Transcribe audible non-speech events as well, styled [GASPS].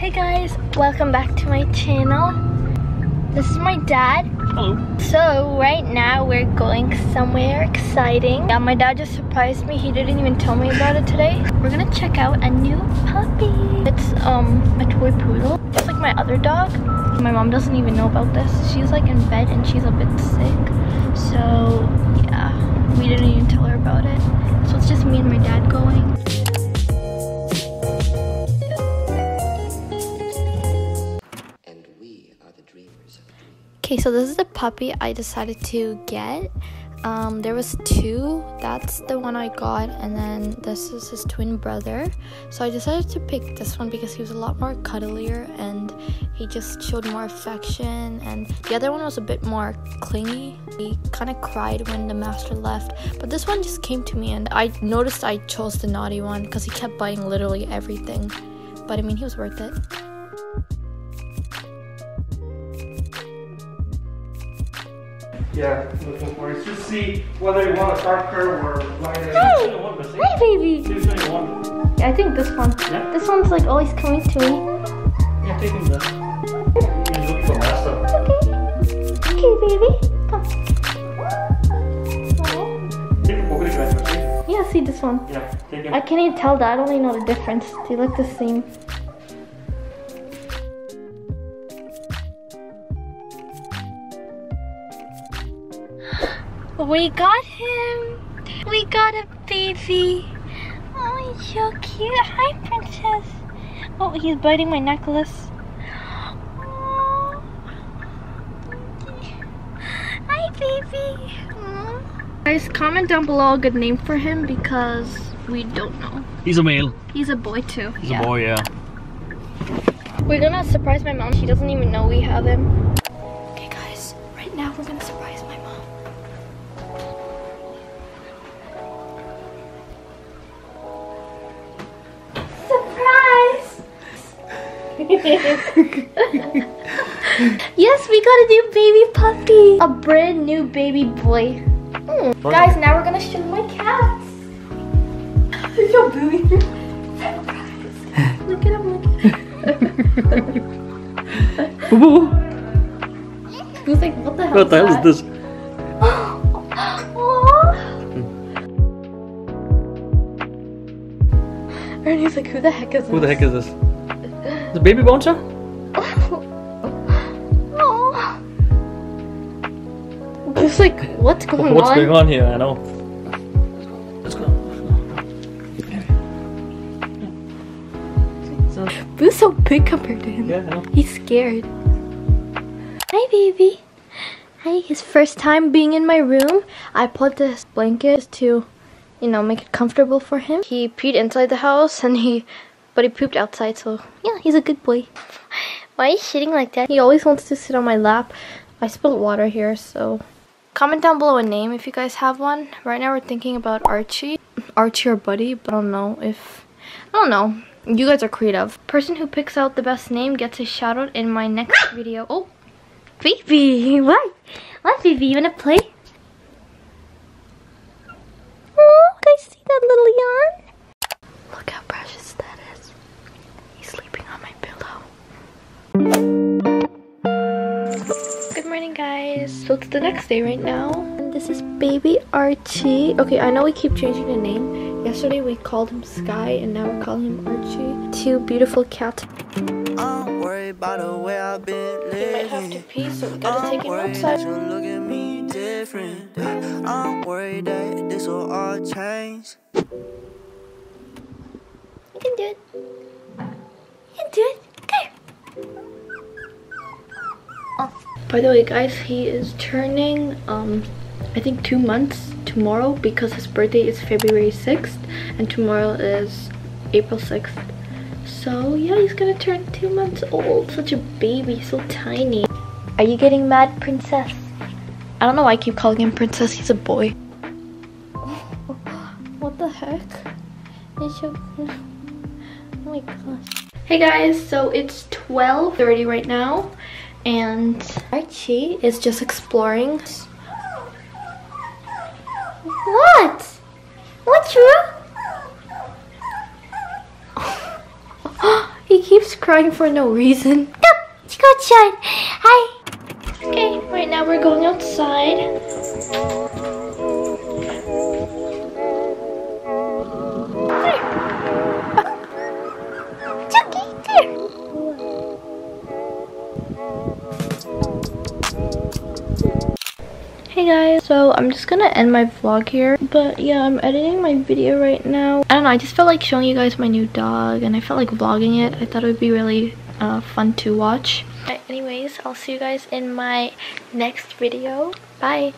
Hey guys, welcome back to my channel. This is my dad. Hello. So right now we're going somewhere exciting. Yeah, my dad just surprised me. He didn't even tell me about it today. We're gonna check out a new puppy. It's um a toy poodle, just like my other dog. My mom doesn't even know about this. She's like in bed and she's a bit sick. So yeah, we didn't even tell her about it. So it's just me and my dad going. Okay, so this is the puppy I decided to get. Um, there was two. That's the one I got, and then this is his twin brother. So I decided to pick this one because he was a lot more cuddlier and he just showed more affection. And the other one was a bit more clingy. He kind of cried when the master left, but this one just came to me, and I noticed I chose the naughty one because he kept biting literally everything. But I mean, he was worth it. Yeah, looking for it. Just see whether you want a darker or lighter. Hey! Which one, Missy? Baby. Which one you want? Yeah, I think this one. Yeah? This one's like always coming to me. Yeah, take him then. You look for master. Okay, Okay, baby. Come. Take a pocket guys, Missy. Yeah, see this one. Yeah, take him. I can't even tell that. I don't even know the difference. They look the same. We got him. We got a baby. Oh, he's so cute. Hi, princess. Oh, he's biting my necklace. Oh. Hi, baby. Aw. Guys, comment down below a good name for him because we don't know. He's a male. He's a boy too. He's a boy, yeah. We're gonna surprise my mom. She doesn't even know we have him. Okay, guys. Right now we're gonna surprise my mom. [LAUGHS] yes, we got a new baby puppy. A brand new baby boy. Hmm. Guys, now we're gonna show my cats. Yo, baby. [LAUGHS] Look at him, look at him. [LAUGHS] Who's like, what the hell? What the hell is this? [GASPS] Ernie's like, who the heck is this? Who the heck is this? The baby bouncer? [LAUGHS] Oh. It's like, what's going What's on? going on here? I know. Let's go. Let's go. Boo's so big compared to him. Yeah, I know. He's scared. Hi, baby. Hi, his first time being in my room. I put this blanket to, you know, make it comfortable for him. He peed inside the house and he, but he pooped outside, so yeah, he's a good boy. [LAUGHS] Why are you shitting like that? He always wants to sit on my lap. I spilled water here, so. Comment down below a name if you guys have one. Right now we're thinking about Archie. Archie or Buddy, but I don't know if, I don't know. You guys are creative. Person who picks out the best name gets a shout out in my next video. Oh, baby, what? What, baby? You wanna play? The next day right now. And this is baby Archie. Okay, I know we keep changing the name. Yesterday we called him Sky and now we're calling him Archie. Two beautiful cats. I'm worried about the way I've been He might have to living. pee, so we gotta I'm take him outside. you look at me different. I'm worried that this will all change. You can do it. You can do it. Okay. Oh. By the way, guys, he is turning, um, I think two months tomorrow because his birthday is February 6th and tomorrow is April 6th. So, yeah, he's gonna turn two months old. Such a baby, so tiny. Are you getting mad, princess? I don't know why I keep calling him princess. He's a boy. [LAUGHS] What the heck? It's. Oh my gosh. Hey guys, so it's 12.30 right now and Archie is just exploring. What? What's [GASPS] wrong? he keeps crying for no reason. Go, Chico-chan. Hi. Okay, right now we're going outside. Guys, so I'm just gonna end my vlog here, but yeah, I'm editing my video right now. I don't know, I just felt like showing you guys my new dog, and I felt like vlogging it. I thought it would be really uh, fun to watch. Anyways, I'll see you guys in my next video. Bye!